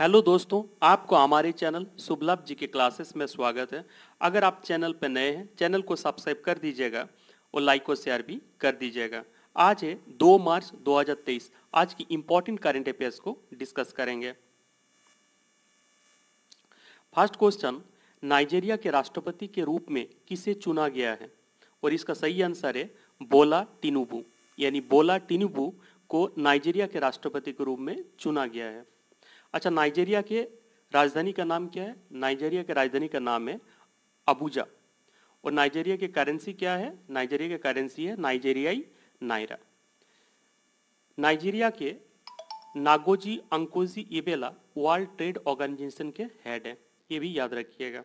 Hello दोस्तों, आपको हमारे चैनल सुबलाभ जी के क्लासेस में स्वागत है। अगर आप चैनल पर नए हैं, चैनल को सब्सक्राइब कर दीजिएगा और लाइक और शेयर भी कर दीजिएगा। आज है 2 मार्च 2023 आज की इंपॉर्टेंट करंट अफेयर्स को डिस्कस करेंगे। फ़र्स्ट क्वेश्चन, नाइजीरिया के राष्ट्रपति के रूप में किसे चुना गया है? और इसका सही आंसर है बोला टिनुबू। यानी बोला टिनुबू को नाइजीरिया के राष्ट्रपति के रूप में चुना गया है। अच्छा नाइजीरिया के राजधानी का नाम क्या है? नाइजीरिया के राजधानी का नाम है अबूजा। और नाइजीरिया की करेंसी क्या है? नाइजीरिया की करेंसी है नाइजीरियाई नायरा। नाइजीरिया के नागोजी, अंकोजी, इबेला वर्ल्ड ट्रेड ऑर्गेनाइजेशन के हेड है। ये भी याद रखिएगा।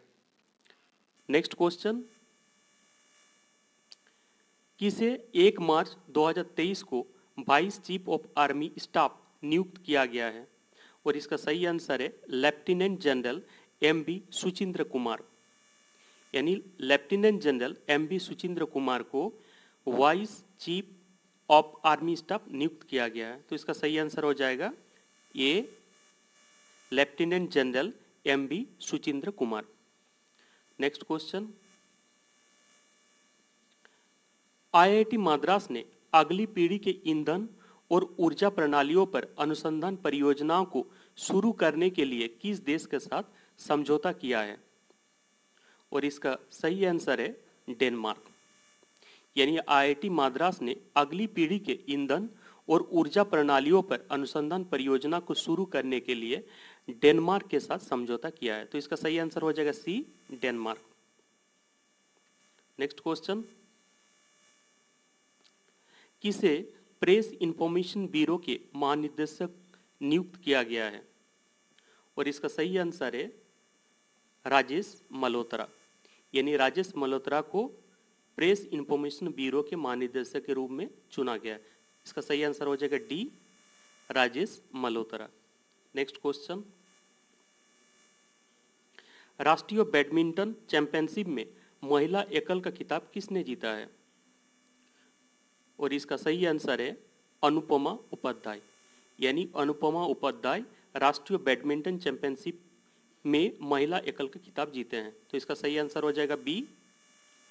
नेक्स्ट क्वेश्चन किसे 1 मार्च 2023 को vice chief of army staff नियुक्त किया गया है? और इसका सही आंसर है lieutenant general M B Suchindra Kumar यानी lieutenant general M B Suchindra Kumar को vice chief of army staff नियुक्त किया गया है। तो इसका सही आंसर हो जाएगा A lieutenant general M B Suchindra Kumar next question IIT Madras ने अगली पीढ़ी के ईंधन और ऊर्जा प्रणालियों पर अनुसंधान परियोजनाओं को शुरू करने के लिए किस देश के साथ समझौता किया है? और इसका सही आंसर है डेनमार्क। यानी आईआईटी मद्रास ने अगली पीढ़ी के ईंधन और ऊर्जा प्रणालियों पर अनुसंधान परियोजना को शुरू करने के लिए डेनमार्क के साथ समझौता किया है। तो इसका सही आंसर हो जाएगा सी, डेनमार्क। Next question. किसे प्रेस इंफॉर्मेशन ब्यूरो के महानिदेशक नियुक्त किया गया है। और इसका सही आंसर है राजेश मल्होत्रा। यानी राजेश मल्होत्रा को प्रेस इंफॉर्मेशन ब्यूरो के महानिदेशक के रूप में चुना गया। है इसका सही आंसर हो जाएगा D, Rajesh Malhotra. Next question. राष्ट्रीय बैडमिंटन चैंपियनशिप में महिला एकल का खिताब किसने जीता है? और इसका सही आंसर है अनुपमा उपाध्याय। यानी अनुपमा उपाध्याय राष्ट्रीय बैडमिंटन चैंपियनशिप में महिला एकल का खिताब जीते हैं। तो इसका सही आंसर हो जाएगा B,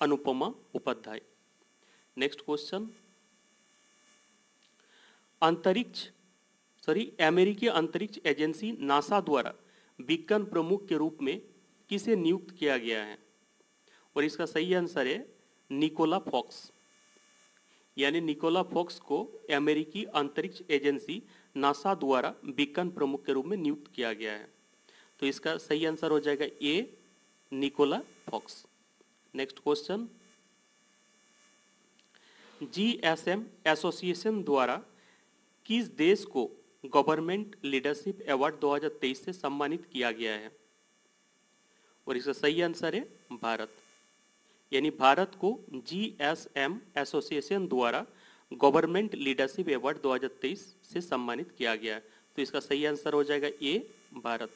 Anupama Upadhyay. Next question अंतरिक्ष सॉरी अमेरिकी अंतरिक्ष एजेंसी नासा द्वारा विज्ञान प्रमुख के रूप में किसे नियुक्त किया गया है? और इसका सही आंसर है निकोला फॉक्स। यानी निकोला फॉक्स को अमेरिकी अंतरिक्ष एजेंसी नासा द्वारा विज्ञान प्रमुख के रूप में नियुक्त किया गया है। तो इसका सही आंसर हो जाएगा A, Nicola Fox. Next question. GSM association द्वारा किस देश को गवर्नमेंट लीडरशिप अवार्ड 2023 से सम्मानित किया गया है? और इसका सही आंसर है भारत। यानी भारत को जीएसएम एसोसिएशन द्वारा गवर्नमेंट लीडरशिप अवार्ड 2023 से सम्मानित किया गया है। तो इसका सही आंसर हो जाएगा A Bharat.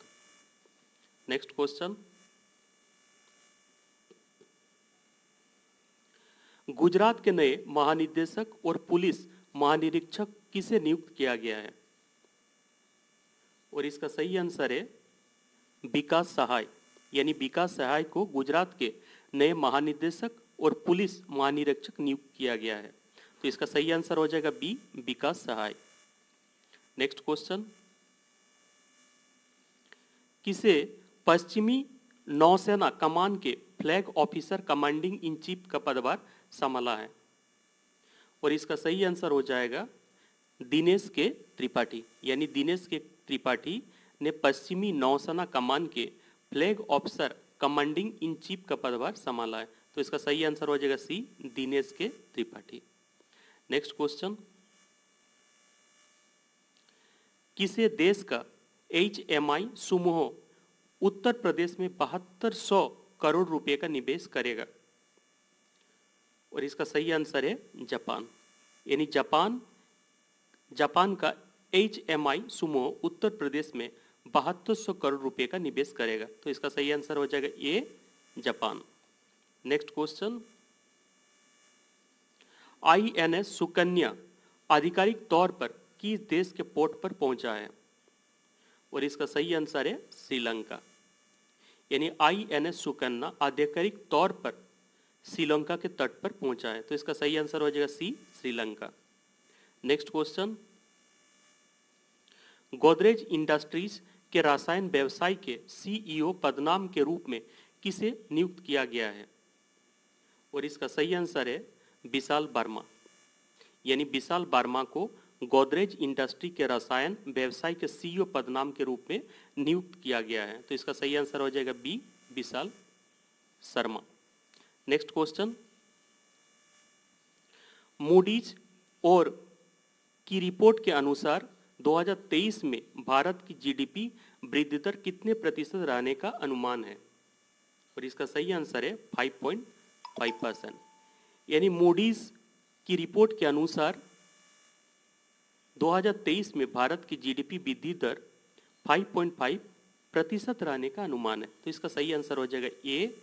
Next question Gujarat के नए महानिदेशक और पुलिस महानिरीक्षक किसे नियुक्त किया गया है? और इसका सही आंसर है विकास सहाय। यानी विकास सहाय को गुजरात के नए महानिदेशक और पुलिस महानिरीक्षक नियुक्त किया गया है। तो इसका सही आंसर हो जाएगा B, Vikas Sahay. Next question. किसे पश्चिमी नौसेना कमान के flag officer commanding in chief का पदभार संभाला है? और इसका सही आंसर हो जाएगा दिनेश के त्रिपाठी। यानी दिनेश के त्रिपाठी ने पश्चिमी नौसेना कमान के flag officer commanding in chief का पदभार संभाला है। तो इसका सही आंसर हो जाएगा सी, दिनेश के त्रिपाठी। Next question. किसे देश का एच एम आई समूह उत्तर प्रदेश में बहत्तर सौ करोड़ रुपए का निवेश करेगा? और इसका सही आंसर है जापान। यानी जापान जापान का एच एम आई समूह उत्तर प्रदेश में बहत्तर सौ करोड़ रुपए का निवेश करेगा। तो इसका सही आंसर हो जाएगा A, Japan. Next question INS Sukanya आधिकारिक तौर पर किस देश के पोर्ट पर पहुँचा है? और इसका सही आंसर है श्रीलंका। यानी आई एन एस सुकन्ना आधिकारिक तौर पर श्रीलंका के तट पर पहुँचा है। तो इसका सही आंसर हो जाएगा C, Sri Lanka. Next question Godrej industries के रसायन व्यवसाय के सीईओ पदनाम के रूप में किसे नियुक्त किया गया है? और इसका सही आंसर है विशाल वर्मा। यानी विशाल वर्मा को गोदरेज इंडस्ट्री के रसायन व्यवसाय के सीईओ पदनाम के रूप में नियुक्त किया गया है। तो इसका सही आंसर हो जाएगा B, Vishal Sharma. Next question. Moody's और की रिपोर्ट के अनुसार 2023 में भारत की जीडीपी वृद्धि दर कितने प्रतिशत रहने का अनुमान है? और इसका सही आंसर है 5.5 परसेंट। यानी मोडीज की रिपोर्ट के अनुसार 2023 में भारत की जीडीपी वृद्धि दर 5.5 प्रतिशत रहने का अनुमान है। तो इसका सही आंसर हो जाएगा ए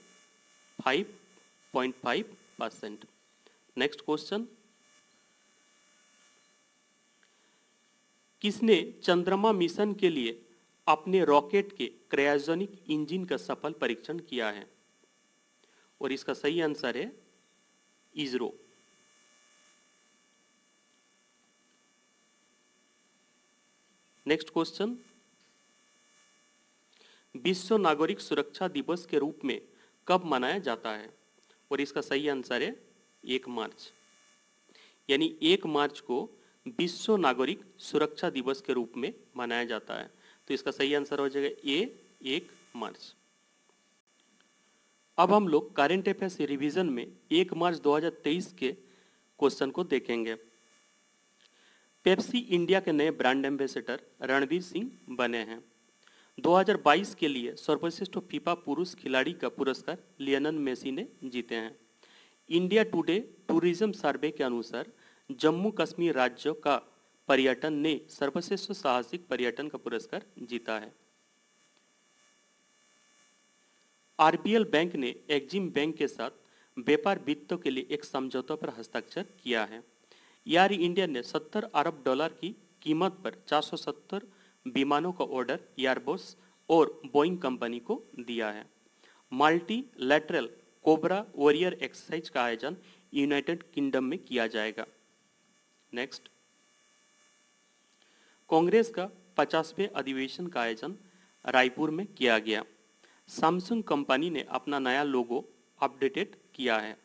5.5 परसेंट। Next question. किसने चंद्रमा मिशन के लिए अपने रॉकेट के क्रायोजेनिक इंजन का सफल परीक्षण किया है? और इसका सही आंसर है इसरो। Next question. विश्व नागरिक सुरक्षा दिवस के रूप में कब मनाया जाता है? और इसका सही आंसर है एक मार्च। यानी एक मार्च को विश्व नागरिक सुरक्षा दिवस के रूप में मनाया जाता है। तो इसका सही आंसर हो जाएगा ए, एक मार्च। अब हम लोग करेंट अफेयर्स रिवीजन में एक मार्च 2023 के क्वेश्चन को देखेंगे। पेप्सी इंडिया के नए ब्रांड एम्बेसडर रणवीर सिंह बने हैं। 2022 के लिए सर्वश्रेष्ठ फीफा पुरुष खिलाड़ी का पुरस्कार लियनन मेसी ने जीते हैं। इंडिया टुडे टूरिज़्म सर्वे के अनुसार जम्मू कश्मीर राज्य का पर्यटन ने सर्वश्रेष्ठ साहसिक पर्यटन का पुरस्कार जीता है। आरबीएल बैंक ने एक्जिम बैंक के साथ व्यापार वित्त के लिए एक समझौता पर हस्ताक्षर किया है। यार इंडिया ने 70 अरब डॉलर की कीमत पर 470 विमानों का ऑर्डर एयरबस और बोइंग कंपनी को दिया है। Multilateral cobra warrior exercise का आयोजन यूनाइटेड किंगडम में किया जाएगा। नेक्स्ट कांग्रेस का पचासवें अधिवेशन का आयोजन रायपुर में किया गया। सैमसंग कंपनी ने अपना नया लोगो अपडेटेड किया है।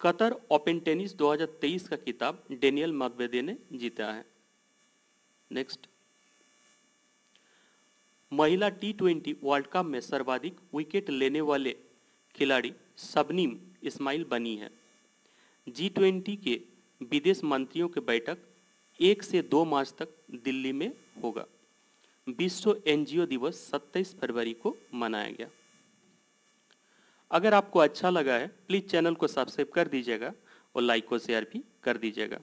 कतर ओपन टेनिस 2023 का किताब डेनियल मदवेदे ने जीता है। नेक्स्ट महिला टी ट्वेंटी वर्ल्ड कप में सर्वाधिक विकेट लेने वाले खिलाड़ी सबनीम इस्माइल बनी है। जी ट्वेंटी के विदेश मंत्रियों की बैठक एक से दो मार्च तक दिल्ली में होगा। विश्व एनजीओ दिवस 27 फरवरी को मनाया गया। अगर आपको अच्छा लगा है प्लीज़ चैनल को सब्सक्राइब कर दीजिएगा और लाइक और शेयर भी कर दीजिएगा।